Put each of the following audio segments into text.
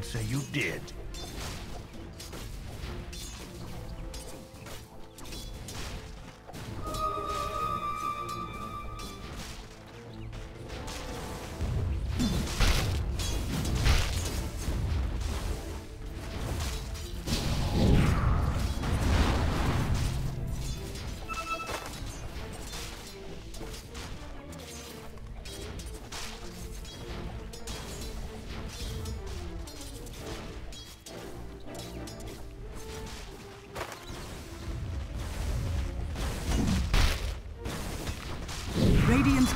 And say you did.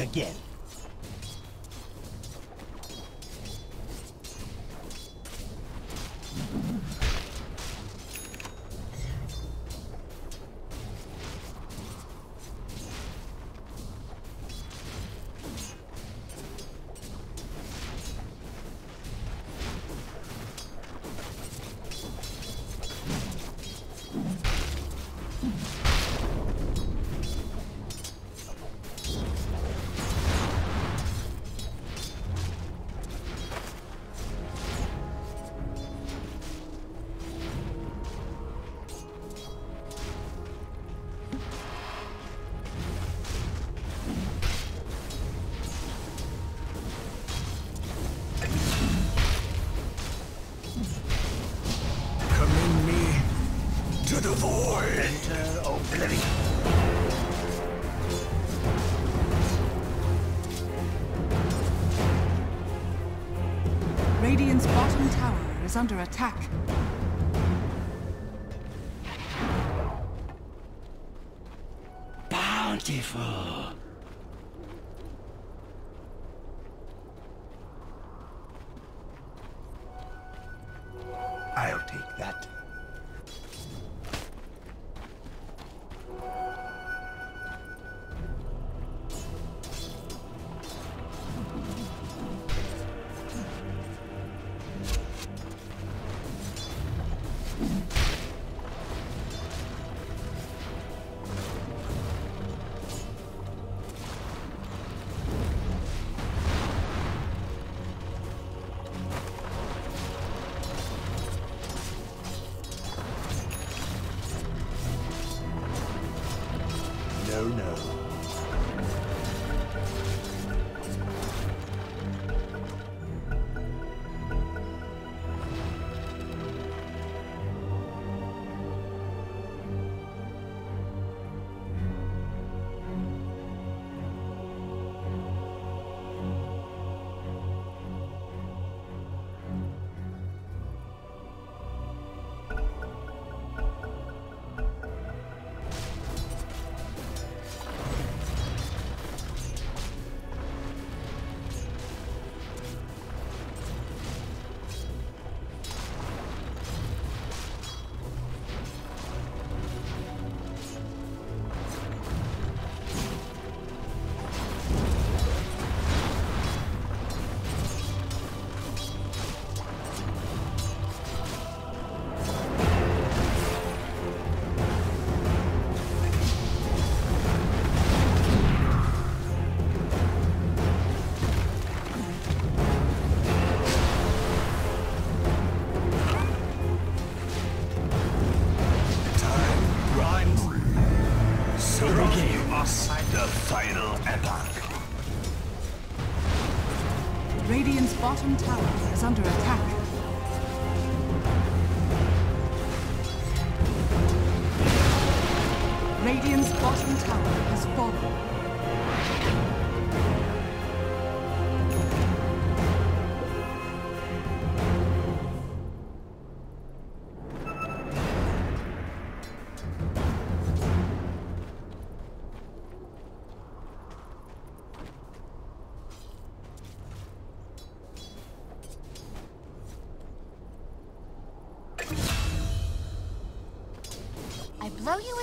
Again. Is under attack. Bountiful.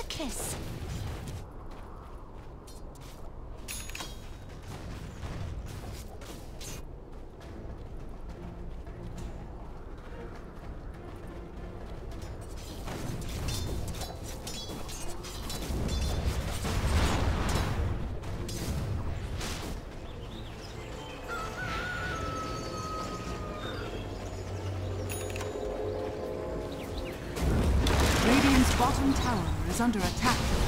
Kiss. Bottom tower is under attack.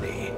Time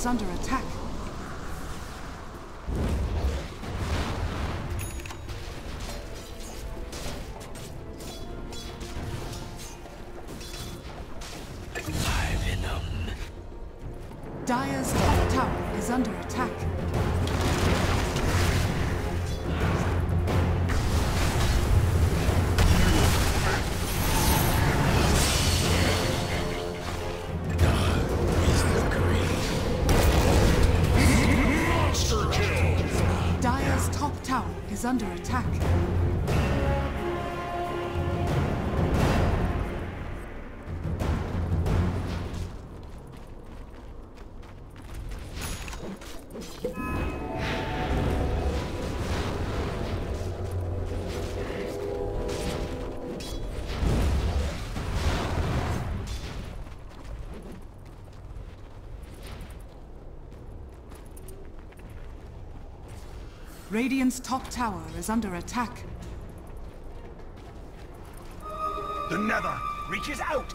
is under attack. Is under attack. Radiant's top tower is under attack. The nether reaches out.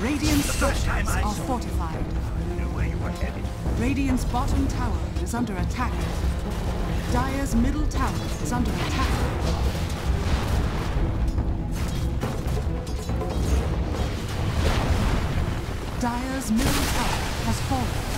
Radiant's structures are fortified. Knew where you were headed. Radiant's bottom tower is under attack. Dire's middle tower is under attack. Dire's middle tower has fallen.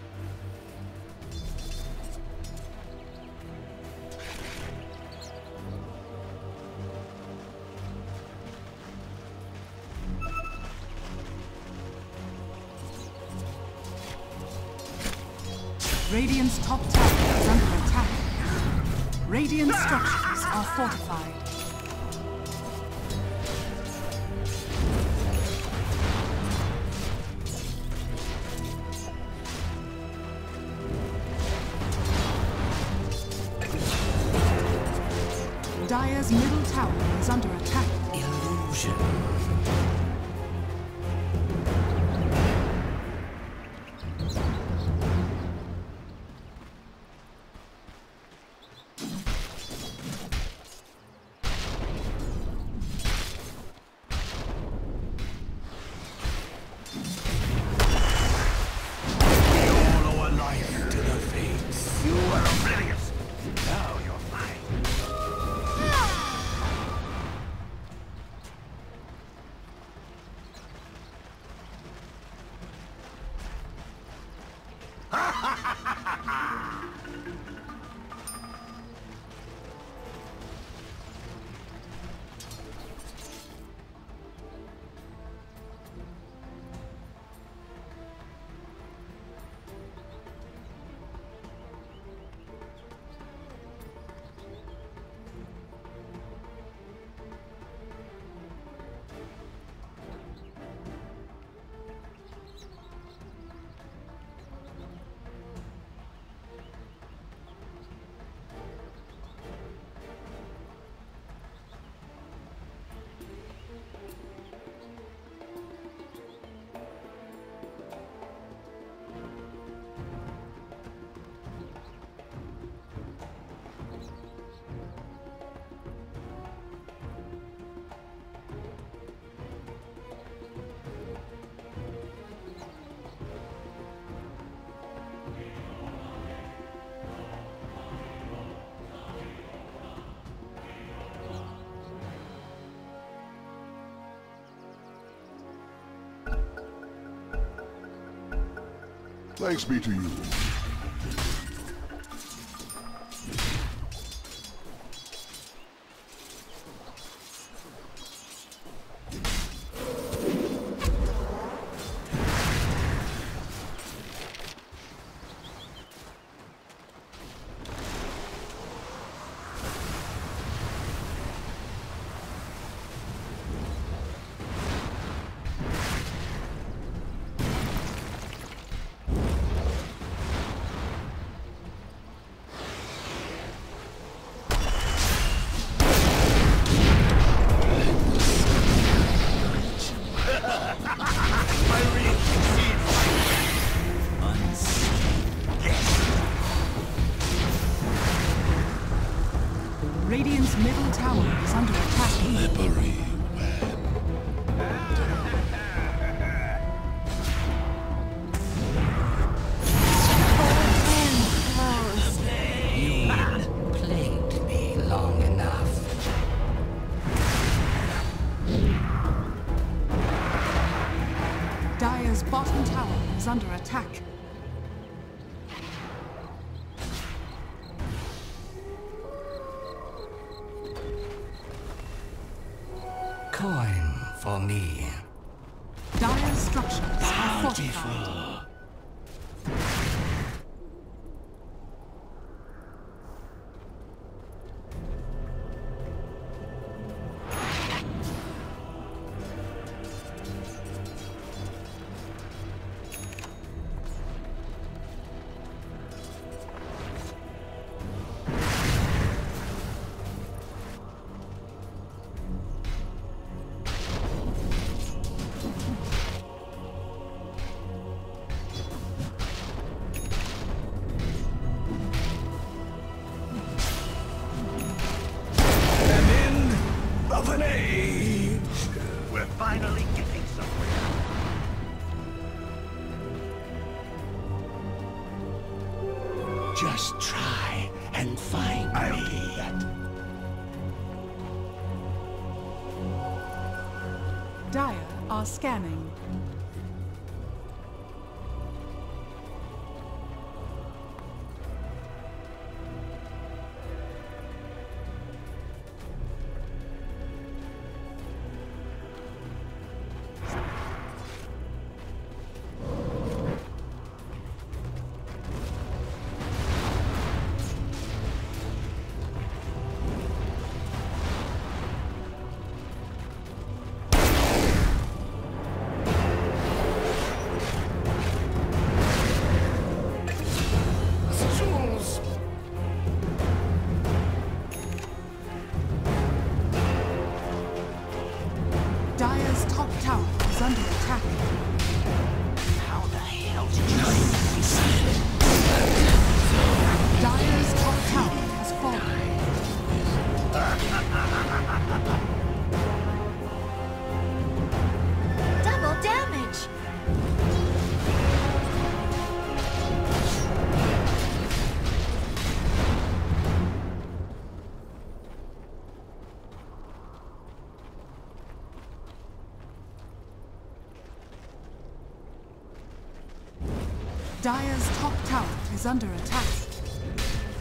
fortified. Dire's middle tower is under attack. Illusion. Thanks be to you. Dire are scanning.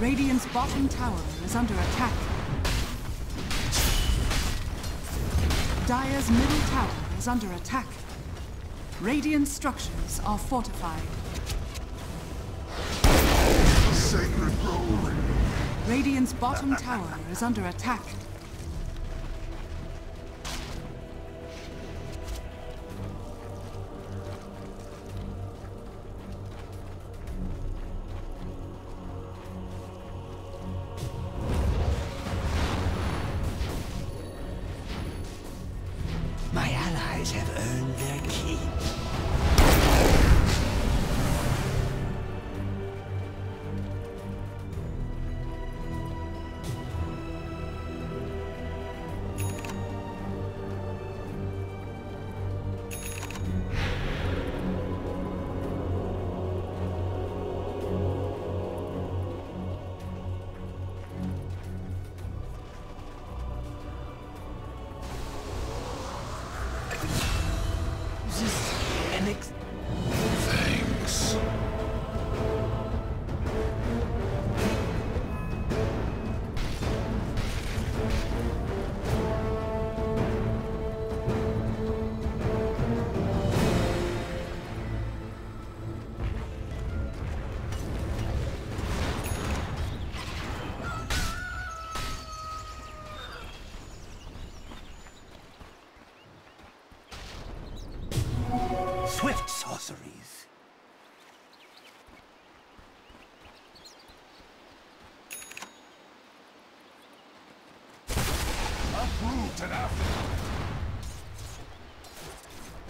Radiant's bottom tower is under attack. Dire's middle tower is under attack. Radiant structures are fortified. Radiant's bottom tower is under attack.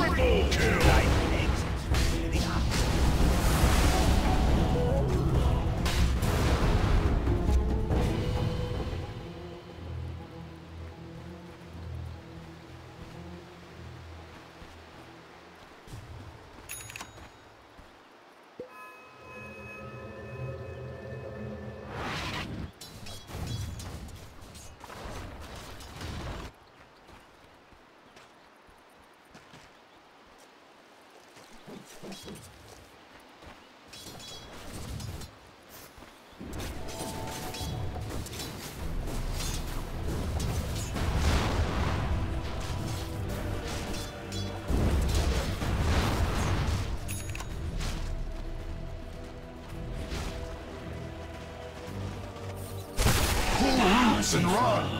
Triple kill. And run.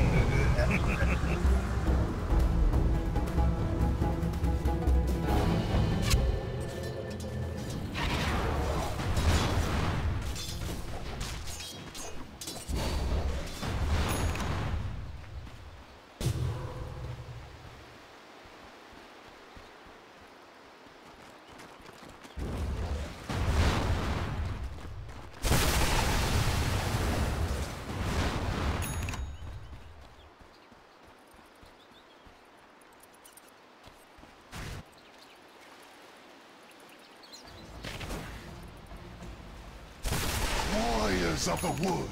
Of the wood.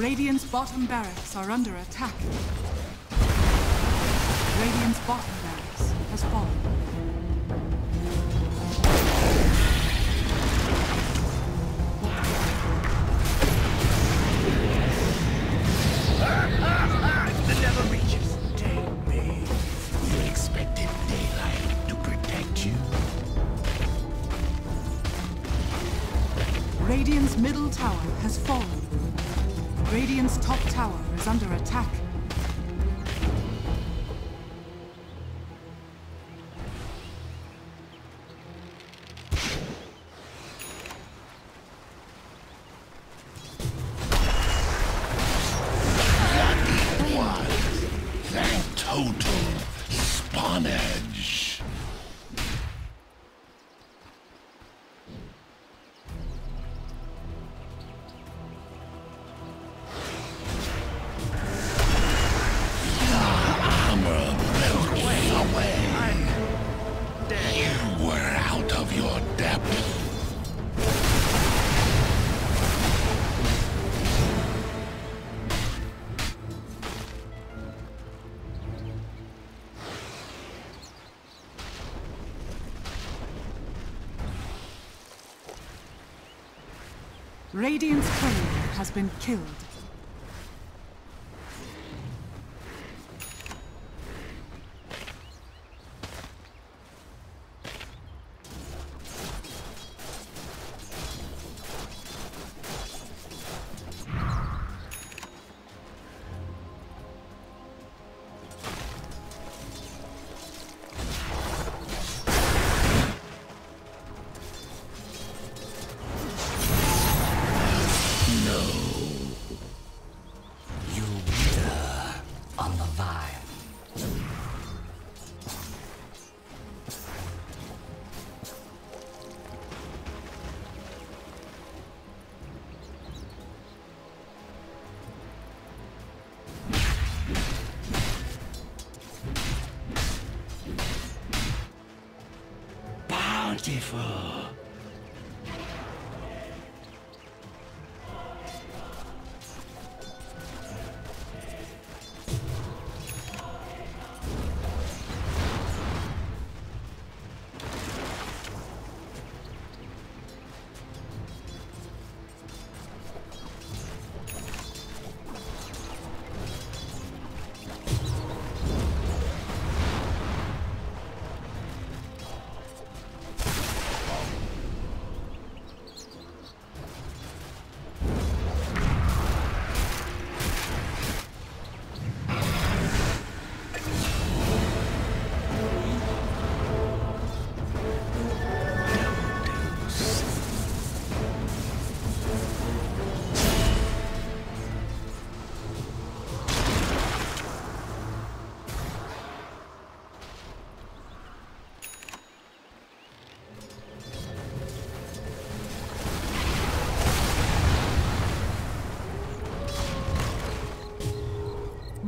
Radiant's bottom barracks are under attack. Radiant's bottom barracks has fallen. Radiant's middle tower has fallen. Radiance player has been killed.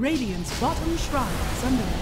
Radiant's bottom shrine is under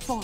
fall.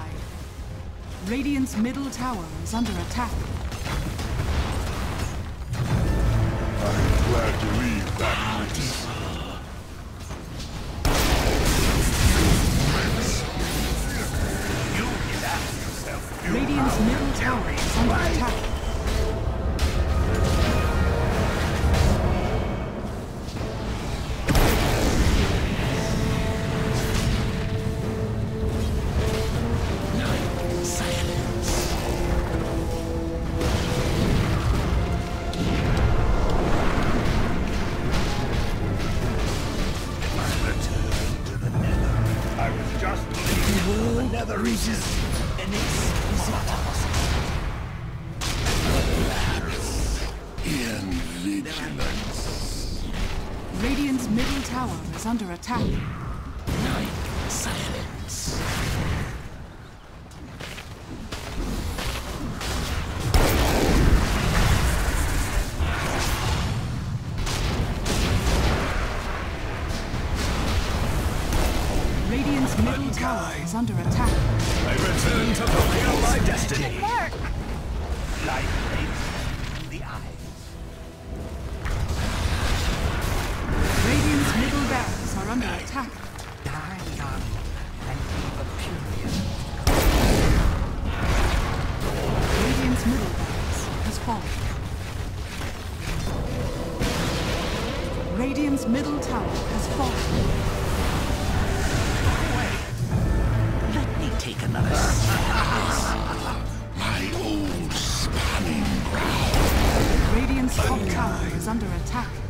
Dire's middle tower is under attack. I'm glad to leave that place. Radiant's middle tower is under attack. tower has fallen. Let me take another. My old spanning ground. Radiant's top tower is under attack.